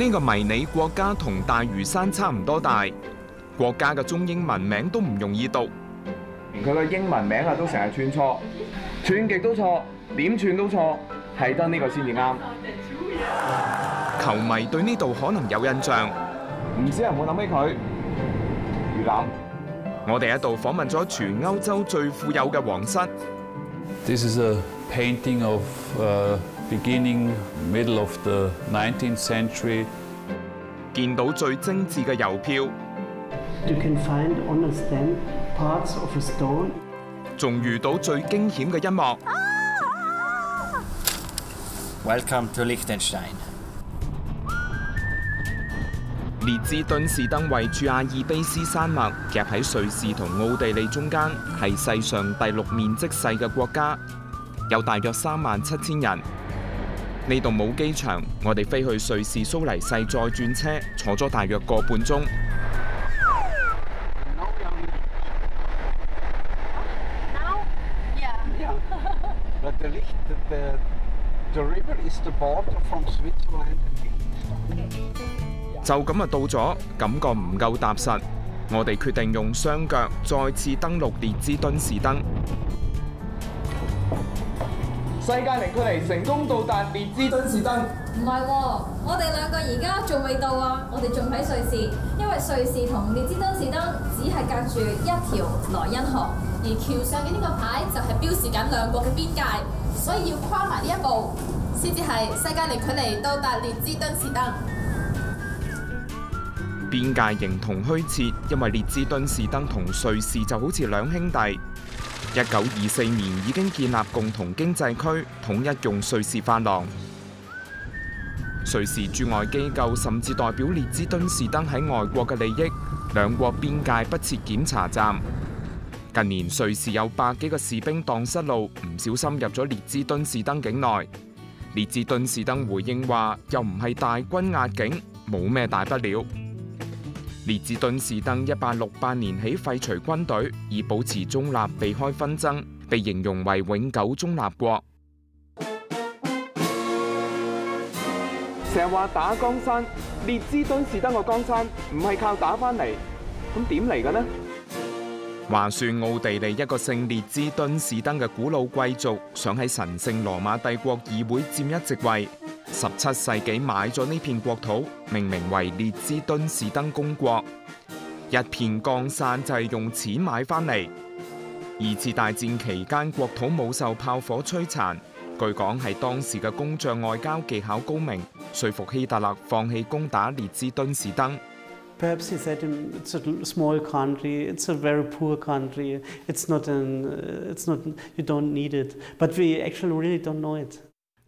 呢個迷你國家同大嶼山差唔多大，國家嘅中英文名都唔容易讀，連佢個英文名啊都成日串錯，串極都錯，點串都錯，係得呢個先至啱。球迷對呢度可能有印象。唔少人會諗起佢魚腩。我哋喺度訪問咗全歐洲最富有嘅皇室。This is a painting of uh, beginning middle of the 19th century. 見到最精緻嘅郵票，You can find on a stamp parts of a stone. 仲遇到最驚險嘅一幕。Welcome to Liechtenstein. 列支敦士登位處阿爾卑斯山脈，夾喺瑞士同奧地利中間，係世上第六面積細嘅國家，有大約三萬七千人。呢度冇机场我哋飞去瑞士苏黎世再转车坐咗大约个半钟就咁啊到咗感觉唔够踏实我哋决定用双脚再次登陆列支敦士登。世界零距離成功到達列支敦士登。唔係喎，我哋兩個而家仲未到啊！我哋仲喺瑞士，因為瑞士同列支敦士登只係隔住一條萊茵河，而橋上嘅呢個牌就係標示緊兩國嘅邊界，所以要跨埋呢一步，先至係世界零距離到達列支敦士登。邊界形同虛設，因為列支敦士登同瑞士就好似兩兄弟。一九二四年已經建立共同經濟區，統一用瑞士法郎。瑞士駐外機構甚至代表列支敦士登喺外國嘅利益，兩國邊界不設檢查站。近年瑞士有百幾個士兵蕩失路，唔小心入咗列支敦士登境內。列支敦士登回應話：又唔係大軍壓境，冇咩大不了。列支敦士登一八六八年起廢除軍隊，以保持中立，避開紛爭，被形容為永久中立國。成日話打江山，列支敦士登個江山唔係靠打翻嚟，咁點嚟嘅呢？話說奧地利一個姓列支敦士登嘅古老貴族，想喺神圣羅馬帝國議會佔一席位。十七世紀買咗呢片國土，命名為列支敦士登公國。一片江山就係用錢買翻嚟。二次大戰期間，國土冇受炮火摧殘。據講係當時嘅工匠外交技巧高明，說服希特勒放棄攻打列支敦士登。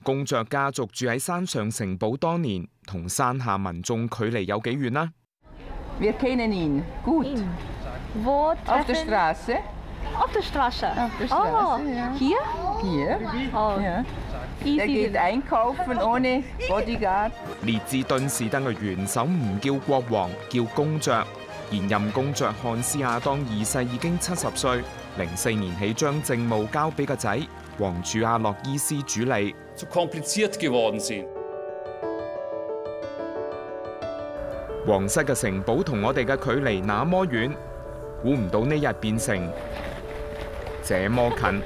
公爵家族住喺山上城堡多年，同山下民眾距離有幾遠呢？Wir kennen ihn gut. Wo Auf der Straße. Auf der Straße. Auf der Oh, Straße, ja. hier? Hier. Oh, Ja. Der easy. geht einkaufen ohne Bodyguard. 列支敦士登嘅元首唔叫國王，叫公爵。現任公爵漢斯亞當二世已經七十歲，零四年起將政務交俾個仔王儲阿洛伊斯主理。Zu kompliziert geworden sind. 皇室嘅城堡同我哋嘅距離那麼遠，估唔到呢日變成這麼近。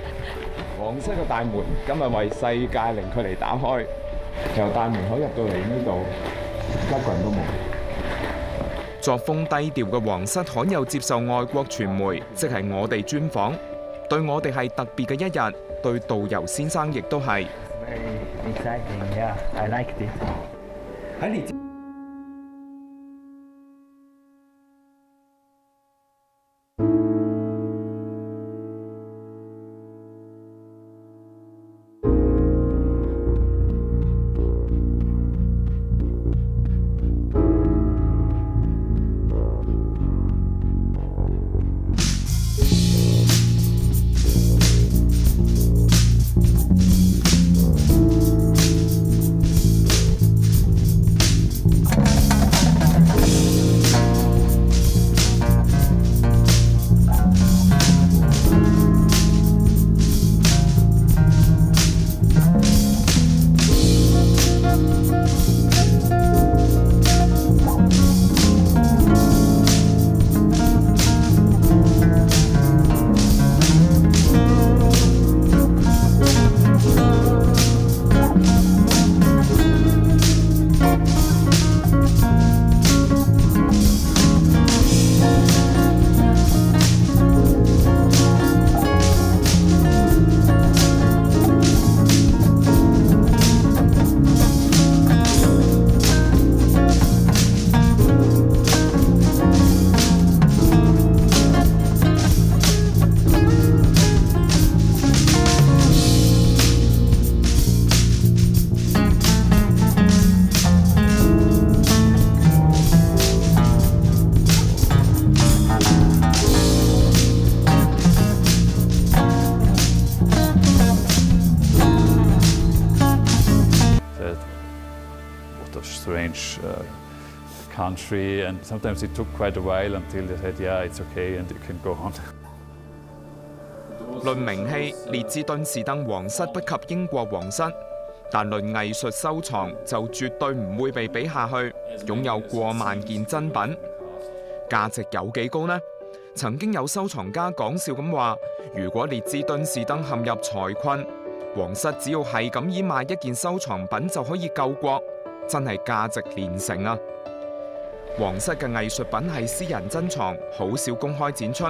皇室嘅大門今日為世界零距離打開，由大門口入到嚟呢度，一個人都冇。作風低調嘅皇室罕有接受外國傳媒，即係我哋專訪，對我哋係特別嘅一日，對導遊先生亦都係。very exciting. Yeah, I liked it. I liked it. Country, and sometimes it took quite a while until they said, yeah, it's okay, and you can go on. 論名氣，列支敦士登皇室不及英國皇室，但論藝術收藏就絕對唔會被比下去，擁有過萬件珍品，價值有幾高呢？曾經有收藏家講笑咁話：如果列支敦士登陷入財困，皇室只要係咁以賣一件收藏品就可以救國，真係價值連城啊！皇室嘅藝術品係私人珍藏，好少公開展出。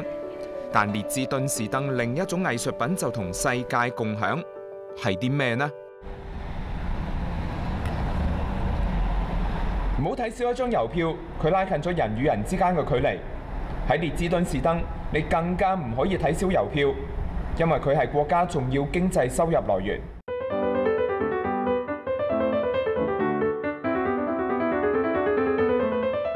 但列支敦士登另一種藝術品就同世界共享，係啲咩呢？唔好睇少一張郵票，佢拉近咗人與人之間嘅距離。喺列支敦士登，你更加唔可以睇少郵票，因為佢係國家重要經濟收入來源。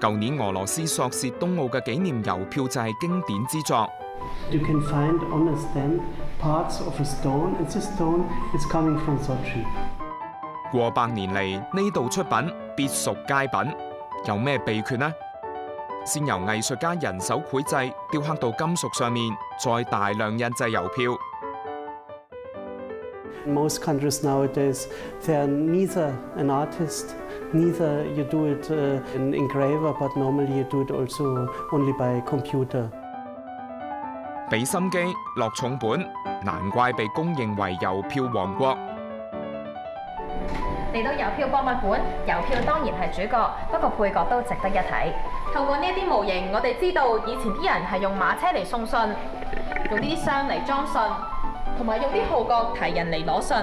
舊年俄羅斯索契冬奧嘅紀念郵票就係經典之作。You can find on a stand parts of a stone, and this stone is coming from Sochi. 過百年嚟呢度出品必屬佳品，有咩秘訣呢？先由藝術家人手繪製，雕刻到金屬上面，再大量印製郵票。In most countries nowadays, they're neither an artist, neither you do it uh, an engraver, but normally you do it also only by computer. 俾心機落重本，難怪被公認為郵票王國。嚟到郵票博物館，郵票當然係主角，不過配角都值得一睇。透過呢啲模型，我哋知道以前啲人係用馬車嚟送信，用呢啲箱嚟裝信，同埋用啲號角提人嚟攞信。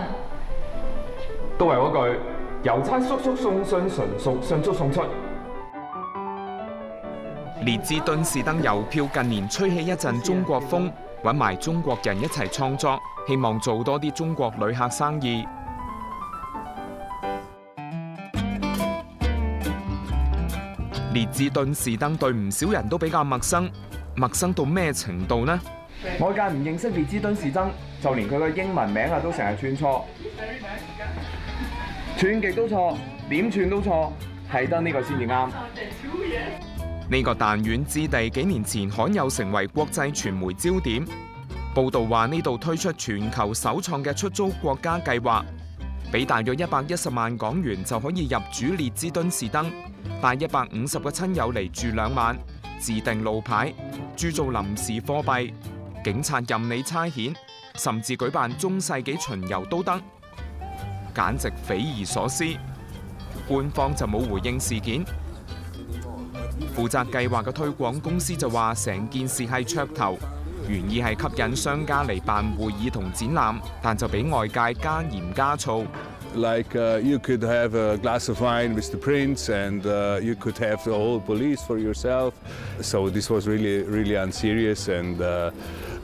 都係嗰句，郵差叔叔送信純屬迅速送出。列支敦士登郵票近年吹起一陣中國風，揾埋中國人一齊創作，希望做多啲中國旅客生意。列支敦士登對唔少人都比較陌生，陌生到咩程度呢？外界唔認識列支敦士登，就連佢個英文名啊都成日串錯，串極都錯，點串都錯，係得呢個先至啱。呢個彈丸之地幾年前罕有成為國際傳媒焦點，報道話呢度推出全球首創嘅出租國家計劃，俾大約一百一十萬港元就可以入主列支敦士登，帶一百五十個親友嚟住兩晚，自定路牌，鑄造臨時貨幣，警察任你差遣，甚至舉辦中世紀巡遊都得，簡直匪夷所思。官方就冇回應事件。負責計劃嘅推廣公司就話，成件事係噱頭，原意係吸引商家嚟辦會議同展覽，但就俾外界加鹽加醋。Like uh, you could have a glass of wine with the prince, and uh, you could have the whole police for yourself. So this was really, really unserious, and uh,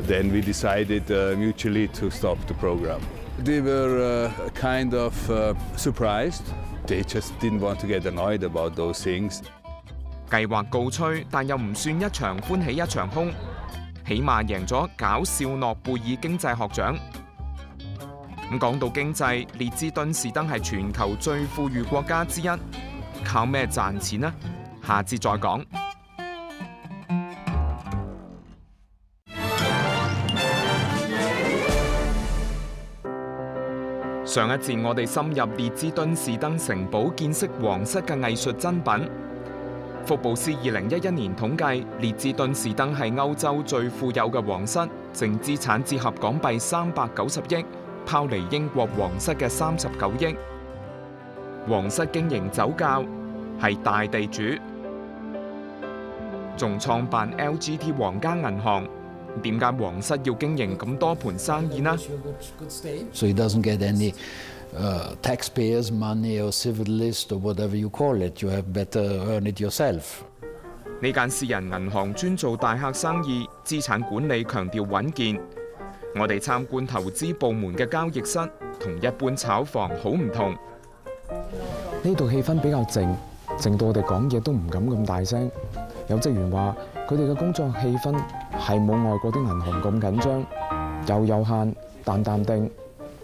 then we decided uh, mutually to stop the program. They were uh, kind of uh, surprised. They just didn't want to get annoyed about those things. 計劃告吹，但又唔算一場歡喜一場空，起碼贏咗搞笑諾貝爾經濟學獎。咁講到經濟，列支敦士登係全球最富裕國家之一，靠咩賺錢呢？下節再講。上一節我哋深入列支敦士登城堡，見識皇室嘅藝術珍品。福布斯二零一一年統計，列支敦士登係歐洲最富有嘅皇室，淨資產折合港幣三百九十億，拋離英國皇室嘅三十九億。皇室經營酒窖，係大地主，仲創辦 LGT 皇家銀行。點解皇室要經營咁多盤生意呢？So he doesn't get any uh, taxpayers' money or civil list or whatever you call it. You have better earn it yourself. 呢間私人銀行專做大客生意，資產管理強調穩健。我哋參觀投資部門嘅交易室，同一般炒房好唔同。呢度氣氛比較靜，靜到我哋講嘢都唔敢咁大聲。有職員話：佢哋嘅工作氣氛係冇外國啲銀行咁緊張，又有限，淡淡定。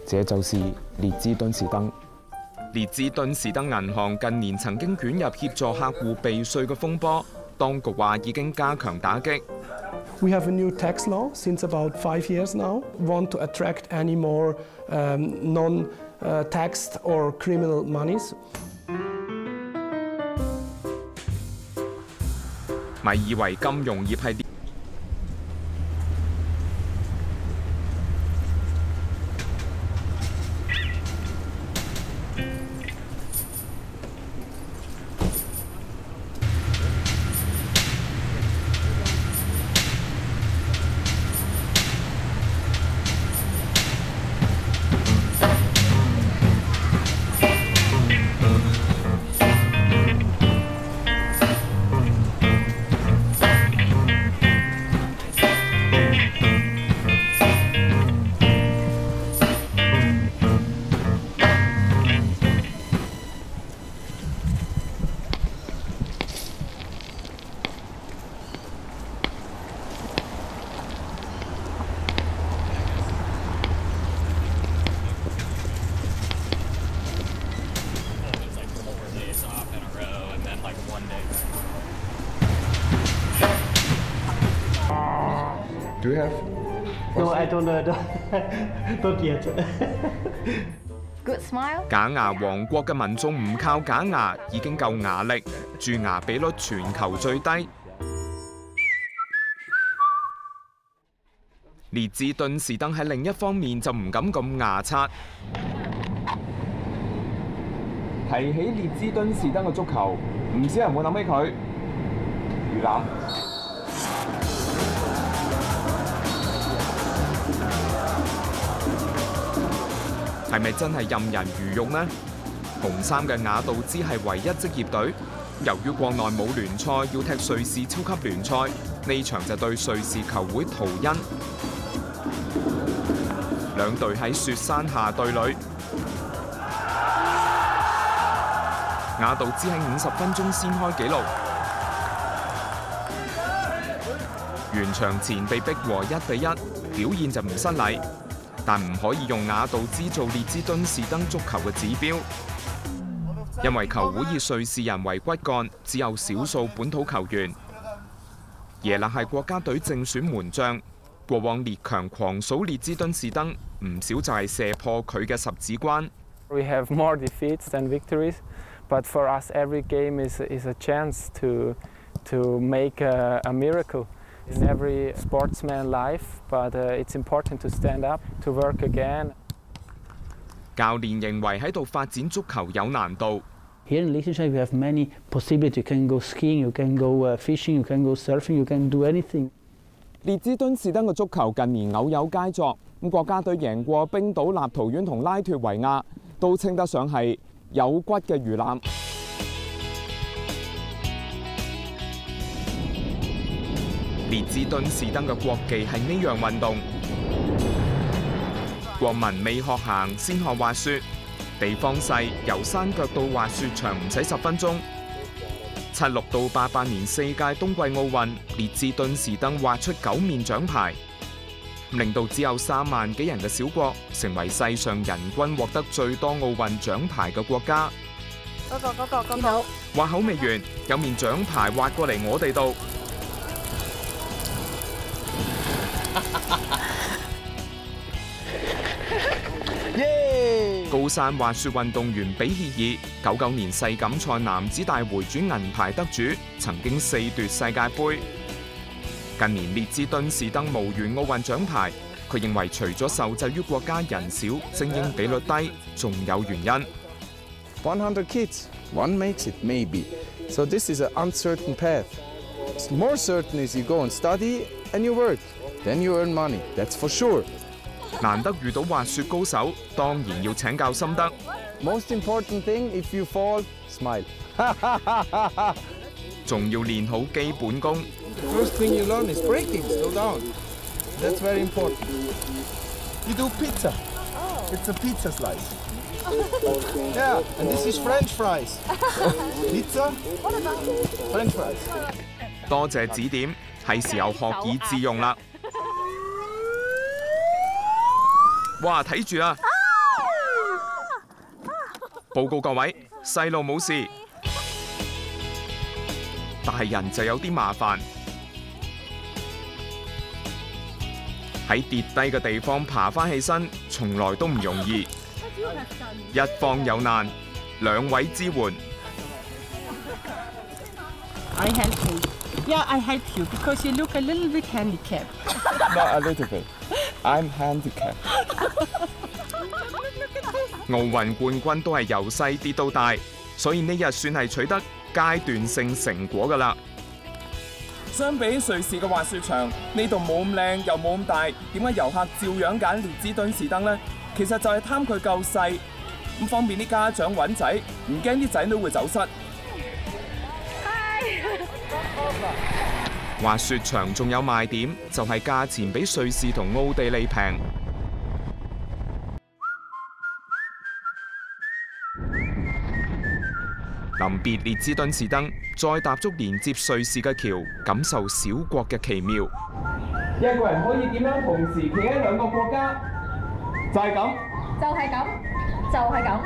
這就是列支敦士登。列支敦士登銀行近年曾經捲入協助客戶避稅嘅風波，當局話已經加強打擊。We have a new tax law since about five years now. Want to attract any more um, non-taxed or criminal monies. 咪以為金融業係 don't know. Not yet. Good smile. 假牙王國嘅民眾唔靠假牙已經夠牙力，蛀牙比率全球最低。列支顿士登喺另一方面就唔敢咁牙刷。提起列支敦士登嘅足球，唔少人會諗起佢魚腩。係咪真係任人鱼肉呢？紅衫嘅雅道茲係唯一職業隊，由於國內冇聯賽，要踢瑞士超級聯賽，呢場就對瑞士球會圖恩。兩隊喺雪山下對壘，雅道茲喺五十分鐘先開紀錄，完場前被逼和一比一，表現就唔失禮。但唔可以用雅道茲做列支敦士登足球嘅指標，因為球會以瑞士人為骨幹，只有少數本土球員。耶勒係國家隊正選門將，過往列強狂數列支敦士登，唔少就係射破佢嘅十指關。We have more defeats than victories, but for us every game is, is a chance to, to make a, a miracle. In every sportsman life, but uh, it's important to stand up, to work again. 教練認為喺度發展足球有難度。Here in Liechtenstein, we have many possibilities. You can go skiing, you can go uh, fishing, you can go surfing, you can do anything. 列支敦士登嘅足球近年偶有佳作，咁國家隊贏過冰島、立陶宛同拉脱維亞，都稱得上係有骨嘅魚腩。列支敦士登嘅國技係呢樣運動，國民未學行先學滑雪，地方細，由山腳到滑雪場唔使十分鐘。七六到八八年四屆冬季奧運，列支敦士登劃出九面獎牌，令到只有三萬幾人嘅小國成為世上人均獲得最多奧運獎牌嘅國家。嗰個嗰個嗰個。話口未完，有面獎牌劃過嚟我哋度。高山滑雪運動員比歇爾，九九年世錦賽男子大回轉銀牌得主，曾經四奪世界盃。近年列支敦士登無緣奧運獎牌，佢認為除咗受制於國家人少、精英比率低，仲有原因。One hundred kids, one makes it maybe. So this is an uncertain path. More certain is you go and study and you work, then you earn money. That's for sure. 难得遇到滑雪高手，当然要请教心得。 Most important thing, if you fall, smile. 仲要练好基本功。 First thing you learn is breaking. Slow down. That's very important. You do pizza. It's a pizza slice. Yeah, and this is French fries. pizza, French fries. 多谢指点，系时候学以致用啦。 哇，睇住啊！報告各位，細路冇事，大人就有啲麻煩。喺跌低嘅地方爬翻起身，從來都唔容易。一方有難，兩位支援。Yeah, I help you because you look a little bit handicapped. Not a little bit. I'm handicapped. 奧運冠軍都係由細跌到大，所以呢日算係取得階段性成果㗎啦。相比瑞士嘅滑雪場，呢度冇咁靚又冇咁大，點解遊客照樣揀列支敦士登呢？其實就係貪佢夠細，咁方便啲家長揾仔，唔驚啲仔女會走失。滑雪場仲有賣點，就係價錢比瑞士同奧地利平。臨別列支敦士登，再踏足連接瑞士嘅橋，感受小國嘅奇妙。一個人可以點樣同時企喺兩個國家？就係咁。就係咁，就係咁。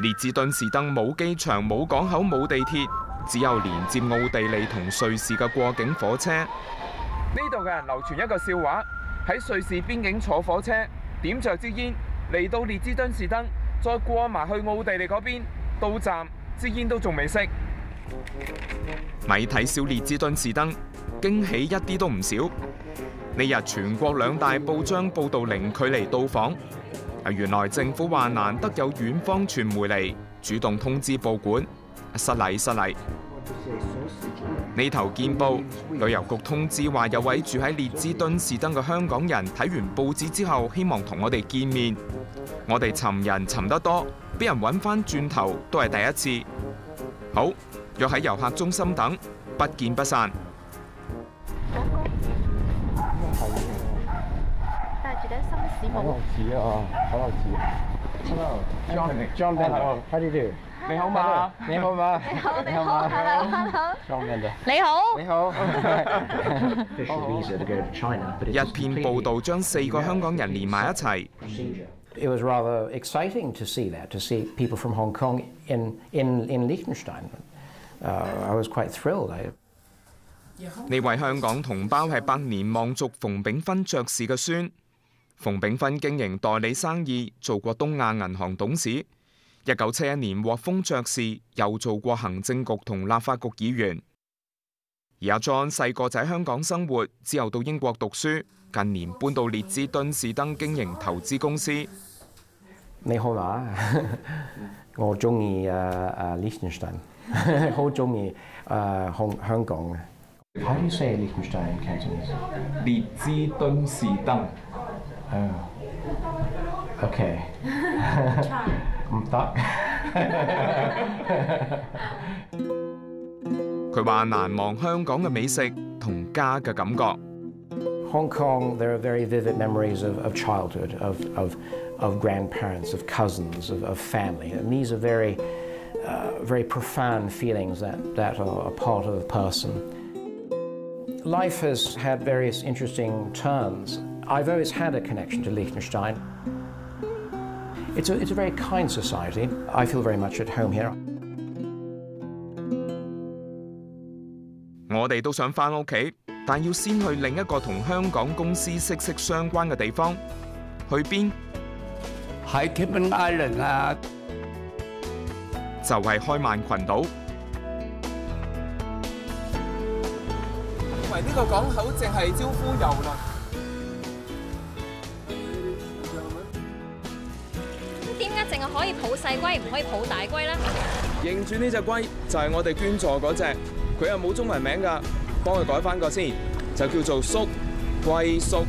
列支敦士登冇機場、冇港口、冇地鐵，只有連接奧地利同瑞士嘅過境火車。呢度嘅人流傳一個笑話：喺瑞士邊境坐火車，點着支煙，嚟到列支敦士登，再過埋去奧地利嗰邊，到站支煙都仲未熄。咪睇小列支敦士登，驚喜一啲都唔少。呢日全國兩大報章報導零距離到訪。啊！原來政府話難得有遠方傳媒嚟，主動通知報館，失禮失禮。呢頭見報，旅遊局通知話有位住喺列支敦士登嘅香港人睇完報紙之後，希望同我哋見面。我哋尋人尋得多，俾人揾翻轉頭都係第一次。好，約喺遊客中心等，不見不散。戴住頂紳士帽。似啊，可能似。Hello，John，John How do you do？你好嘛？你好嘛？你好，你好，hello，hello。你好。你好。一篇報導將四個香港人連埋一齊。It was rather exciting to see that, to see people from Hong Kong in, in, in Liechtenstein. Uh, I was quite thrilled. I, 呢位香港同胞係百年望族馮炳芬爵士嘅孫。馮炳芬經營代理生意，做過東亞銀行董事。一九七一年獲封爵士，又做過行政局同立法局議員。而阿 John 細個就喺香港生活，之後到英國讀書，近年搬到列支敦士登經營投資公司。你好啦？我中意啊啊 Liechtenstein，好中意啊香香港嘅。How do you say Liechtenstein in Cantonese? 列支敦士登。Oh. Okay. 唔得。佢話難忘香港嘅美食同家嘅感覺。Hong Kong, there are very vivid memories of, of childhood, of, of, of grandparents, of cousins, of, of family. And these are very, uh, very profound feelings that, that are a part of a person. Life has had various interesting turns. I've always had a connection to Liechtenstein. It's a, it's a very kind society. I feel very much at home here. 我哋都想翻屋企，但要先去另一個同香港公司息息相關嘅地方。去邊？喺 Cayman Island 啊！就係開曼群島。以為呢個港口淨係招呼遊輪。抱细龟，唔可以抱大龟啦，认住呢只龟就系我哋捐助嗰只，佢又冇中文名㗎，幫佢改翻个先，就叫做叔龜叔。